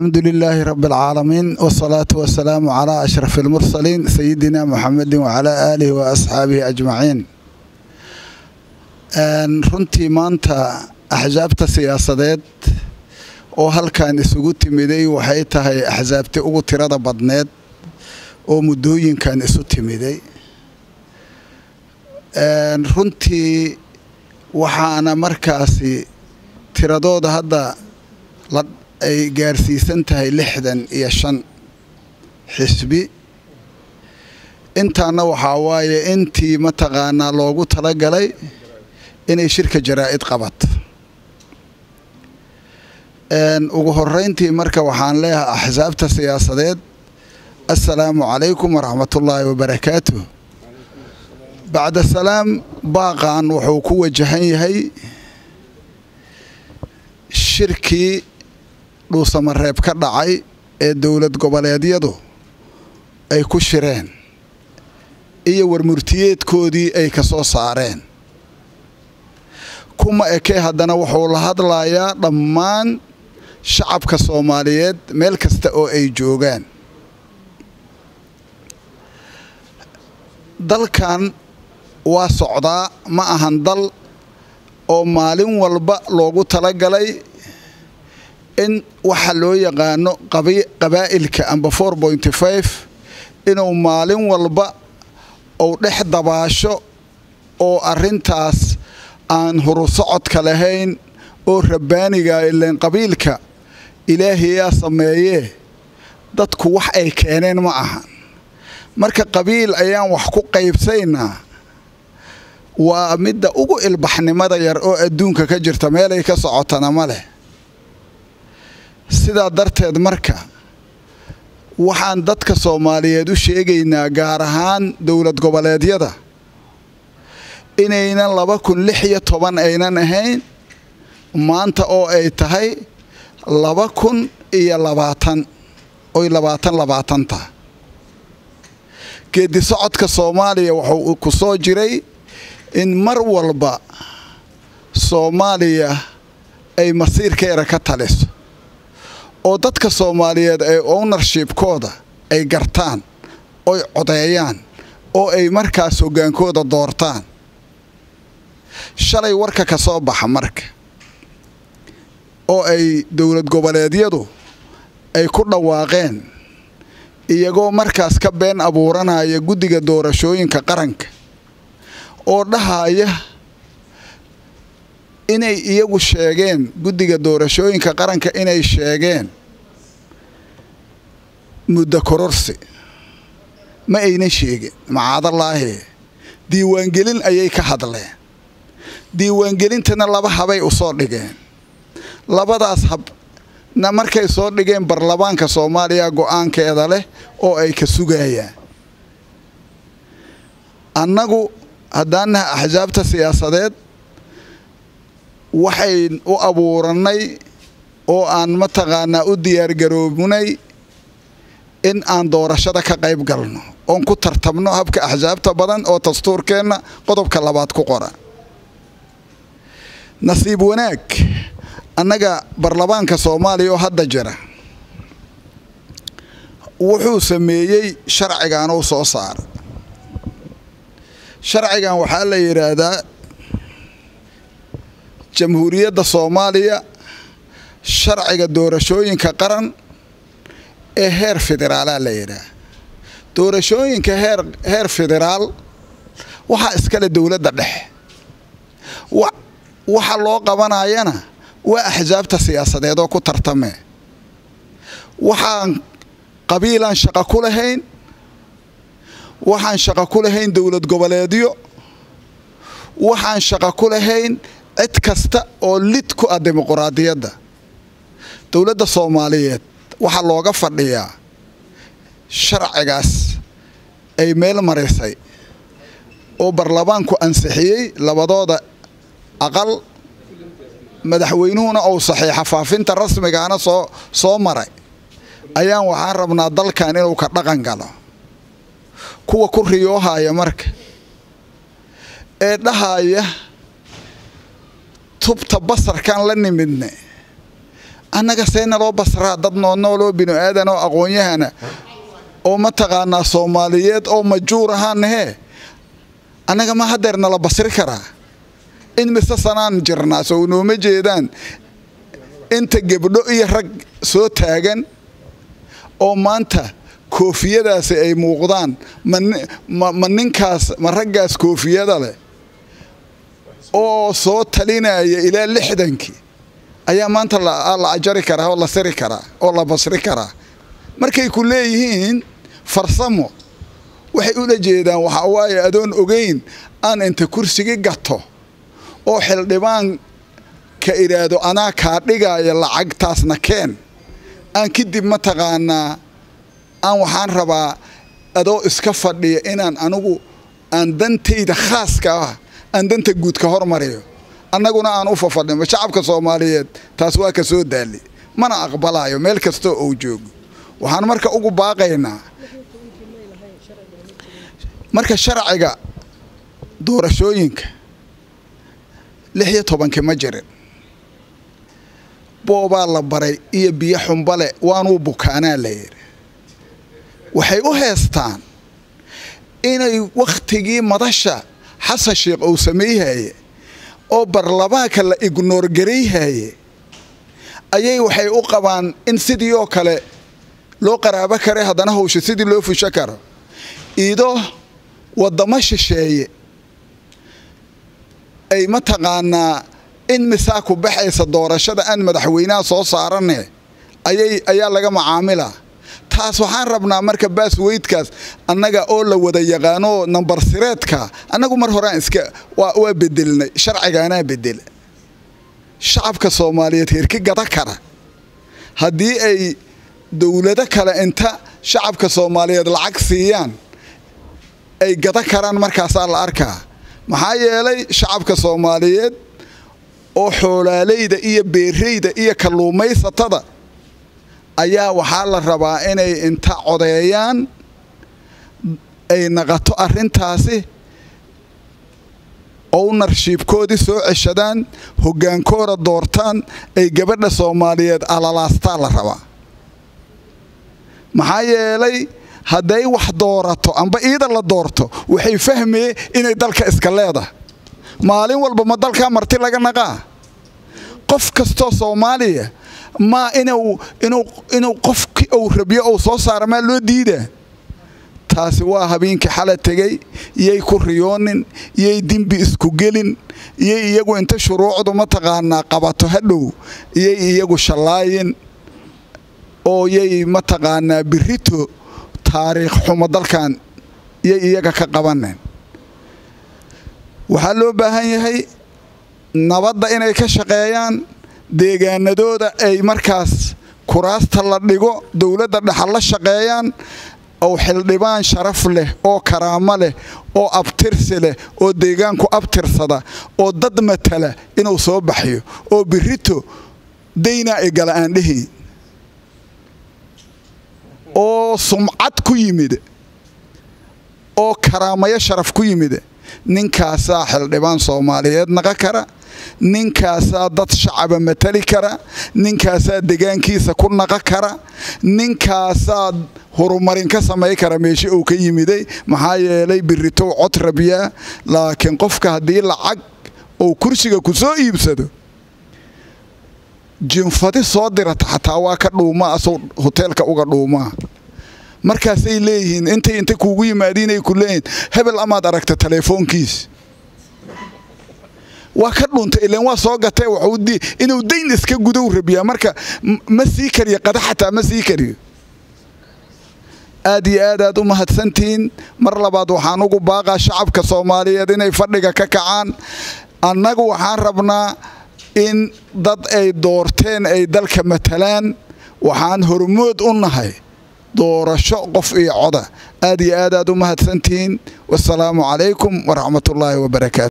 الحمد لله رب العالمين والصلاة والسلام على أشرف المرسلين سيدنا محمد وعلى آله وأصحابه أجمعين runtii maanta axsaabta siyaasadeed oo halkan isugu timiday waxay tahay axsaabtii ugu tirada badneed oo muddooyinkan isu timiday runtii waxaana markaasi tiradooda hadda ay gaarsiisan tahay lixdan iyo shan xisbi. Intaana waxaa waaye intii mataqaanaa loogu talagalay inay shirka jaraa'id qabato ugu horeyntii marka waxaan leeyahay axsaabta siyaasadeed assalaamu calaykum waraxmatullaahi wabarakaatuh. Bacda salaam baaqan wuxuu ku wajahan yahay shirkii dhuusamareeb ka dhacay ee dowlad goboleedyadu ay ku shireen iyo warmurtiyeedkoodii ay ka soo saareen. Kuma ekee haddana wuxuu la hadlayaa dhammaan shacabka soomaaliyeed meel kasta oo ay joogaan. Dalkan waa socdaa ma ahan dal oo maalin walba loogu talagalay in waxa loo yaqaano qabaa'ilka amba inuu maalin walba uu dhex dabaasho oo arrintaas aan huru socodka lahayn oo rabbaaniga ileen qabiilka ilaahayaa sameeyee dadku wax ay keeneen ma ahan. Marka qabiil ayaan wax ku qaybsaynaa waa midda ugu ilbaxnimada yar oo adduunka ka jirta meelay ka socotana ma leh sidaa darteed marka waxaan dadka soomaaliyeed u sheegaynaa gaar ahaan dowlad goboleedyada inaynan laba kun lix iyo toban aynan ahayn maanta oo ay tahay laba kun iyo labaatan oy labaatan labaatan taha geedi socodka soomaaliya wuxuu ku soo jiray in mar walba soomaaliya ay masiirkeeda ka taliso oo dadka soomaaliyeed ay ownershipkooda ay gartaan oy codeeyaan oo ay markaas hoggaankooda doortaan. Shalay warka ka soo baxa marka oo ay dowlad goboleedyadu ay ku dhawaaqeen iyagoo markaas ka been abuuranaya guddiga doorashooyinka qaranka oo dhahaya inay iyagu sheegeen guddiga doorashooyinka qaranka inay sheegeen. Muddo kororsi. Ma ayna sheegin. Macaadallaahi diiwaangelin ayay ka hadleen. Diiwaangelintana laba habay u soo dhigeen. Labadaas habna markay soo dhigeen baarlamaanka soomaaliya go'aankeeda leh oo ay ka sugayaan. Annagu haddaan naha axsaabta siyaasadeed waxay u abuurannay oo aan mataqaanaa u diyaargaroobnay in aan doorashada ka qayb galno oon ku tartabno habka axsaabta badan oo dastuurkeenna qodobka labaad ku qora. Nasiib wanaag annaga baarlamaanka soomaaliya oo hadda jira wuxuu sameeyey sharcigan uu soo saara. Sharcigan waxaa la yidhaahdaa jamhuuriyadda soomaaliya sharciga doorashooyinka qaran ee heer federaalaa la yidhaah doorashooyinka heer heer federaal waxaa iskale dowladda dhexe. Waxa loo qabanayana waa axsaabta siyaasadeed oo ku tartamee waxaan qabiilaan shaqo ku lahayn waxaan shaqo ku lahayn dowlad goboleedyo waxaan shaqo ku lahayn cid kasta oo lid ku ah dimuquraadiyadda dowladda soomaaliyeed waxaa looga fadhiyaa sharcigaas ay meel marisay oo baarlamaanku ansixiyey labadooda aqal madaxweynuhuna uu saxiixa faafinta rasmigaana soo soo maray. Ayaan waxaan rabnaa dalkan inuu ka dhaqan galo kuwa ku riyoohaya marka ee dhahaya tubta basarkan la nimidne. Annaga see naloo basraa dad noolnooloo binu aadan oo aqoon-yahana. Oo mataqaanaa soomaaliyeed oo majuur ahaanahee annaga ma hadeer nala basri karaa. In mise sanaan jirnaa sow nooma jeedaan. Inta gebdho iyo rag soo taagan. Oo maanta koofiyadaasi ay muuqdaan. Ma ninkaas ma raggaas koofiyada leh oo soo talinaya ilaa lixdankii. Ayaa maanta la ajari karaa oo la siri karaa oo la basri karaa. Markay ku leeyihiin farsamo waxay ula jeedaan waxaa waaye adoon ogeyn aan inta kursigi gato oo xildhibaan ka idhaahdo anaa kaa dhigaya lacagtaasna keen. Aan kadib mataqaanaa aan waxaan rabaa adoo iska fadhiya inaan anigu aan dantayda khaaska ah aan danta guud ka hormariyo annaguna aan u fafadhino shacabka soomaaliyeed taas waa ka soo daali mana aqbalayo meel kastoo uu joogo. Waxaan marka ugu baaqaynaa marka sharciga doorashooyinka lix iyo tobankii ma jirin. Boobaa la baray iyo biyo xumbale waanuu bukaanaa la yidhi. Waxay u heestaan inay wakhtigii madasha xasan sheekh uu sameeyhaye oo barlamaanka la ignoor garayhaye ayay waxay u qabaan in sidii oo kale loo qaraabo karay haddana hawsha sidii loo fusho karo ido waddamo shisheeye. Ay mataqaanaa in misaa ku baxaysa doorashada aan madaxweynaha soo saarane? Ayay ayaa laga macaamilaa taas waxaan rabnaa marka baasweydkaas annaga oo la wada yaqaano nambar sireedka annagu mar horean iska waa bedelnay sharcigaanaa bedela shacabka soomaaliyeed hirki gada kara. Haddii ay dowlado kale inta shacabka soomaaliyeed lacag siiyaan ay gada karaan markaasaa la arkaa. Maxaa yeelay shacabka soomaaliyeed oo xoolaaleyda iyo beereyda iyo kalluumaysatada ayaa waxaa la rabaa inay inta codeeyaan ay naqato arrintaasi ownarshiibkoodii soo ceshadaan hoggaankooda doortaan ay gabadha soomaaliyeed alalaastaa la rabaa. Maxaa yeelay hadday wax doorato amba iida la doorto waxay fahmee inay dalka iska leedahay. Maalin walba ma dalkaa marti laga naqaa? Qof kastoo soomaaliya maa inuu qofki uu rabyo uu soo saara maa loo diidaa taasi waa habeenkii xala tegey yay ku riyoonin yay dembi isku gelin yay iyagu inta shuruucdu mataqaanaa qabato hadhow yay iyagu shallaayin oo yay mataqaanaa birito taariikh xumo dalkan yay iyaga ka qabanen. Waxaa loo baahan yahay nabadda inay ka shaqeeyaan deegaanadooda ay markaas kuraasta la dhigo dowladda dhexal la shaqeeyaan oo xildhibaan sharaf leh oo karaamo leh oo abtirsi leh oo deegaanku abtirsada oo dad matala inuu soo baxyo oo birito daynaa igala aan dhehayn oo sumcad ku yimid oo karaamayo sharaf ku yimid ninkaasaa xildhibaan soomaaliyeed naqa kara ninkaasaa dad shacaba matali kara ninkaasaa degaankiisa ku naqa kara ninkaasaa horumarin ka samay kara meesha uu ka yimiday maxaa yeelay biritow cod rabyaa laakiin qofka haddii lacag uu kursiga ku soo iibsado jinfadi soo dirata xataa waa ka dhuumaa asoo hoteelka uga dhuumaa markaasay leeyihiin intay inta kuugu yimaadiinay ku leeyihiin. Hebel amaad aragta teleefoonkiis waa ka dhuuntay ilan waa soo gatee inuu dayn iska gudow rabiyaa. Marka ma sii kariyo qada xataa ma sii kariyo. Aad iyo aad aad u mahadsantihiin mar labaad waxaan ugu baaqaa shacabka soomaaliyeed inay fadhiga ka kacaan. Annagu waxaan rabnaa in dad ay doorteen ay dalka matalaan. Waxaan hormood u nahay doorasho qof iyo coda. Aad iyo aad aad u mahadsantihiin wasalaamu calaykum waraxmatullaahi wabarakaatu